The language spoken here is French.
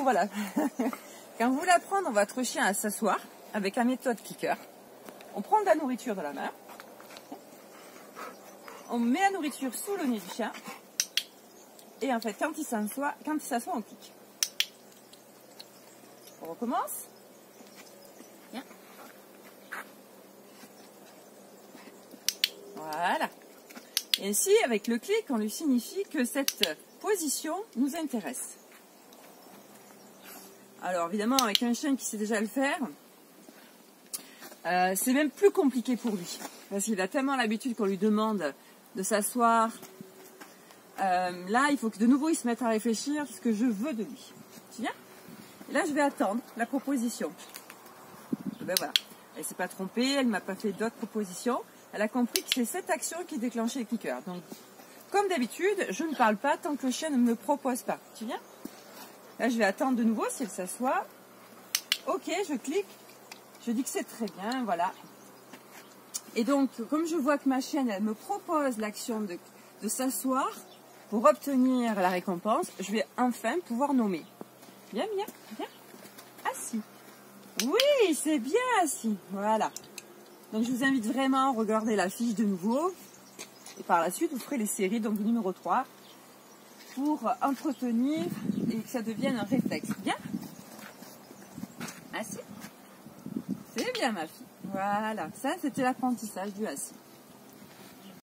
pour voilà. Quand vous voulez apprendre votre chien à s'asseoir avec la méthode clicker, on prend de la nourriture de la main, on met la nourriture sous le nez du chien, et en fait, quand il s'assoit, quand il s'assoit, on clique. On recommence. Voilà. Et ainsi, avec le clic, on lui signifie que cette position nous intéresse. Alors évidemment, avec un chien qui sait déjà le faire, euh, c'est même plus compliqué pour lui. Parce qu'il a tellement l'habitude qu'on lui demande de s'asseoir. Euh, là, il faut que de nouveau il se mette à réfléchir ce que je veux de lui. Tu viens Et là, je vais attendre la proposition. ben voilà. Elle s'est pas trompée, elle m'a pas fait d'autres propositions. Elle a compris que c'est cette action qui déclenchait le clicker. Donc, comme d'habitude, je ne parle pas tant que le chien ne me propose pas. Tu viens? Là, je vais attendre de nouveau si elle s'assoit. Ok, je clique. Je dis que c'est très bien, voilà. Et donc, comme je vois que ma chienne, elle me propose l'action de, s'asseoir pour obtenir la récompense, je vais enfin pouvoir nommer. Viens, viens, viens. Assis. Oui, c'est bien assis. Voilà. Donc, je vous invite vraiment à regarder la fiche de nouveau. Et par la suite, vous ferez les séries, donc numéro 3, pour entretenir et que ça devienne un réflexe. Bien Assis C'est bien, ma fille. Voilà, ça c'était l'apprentissage du assis.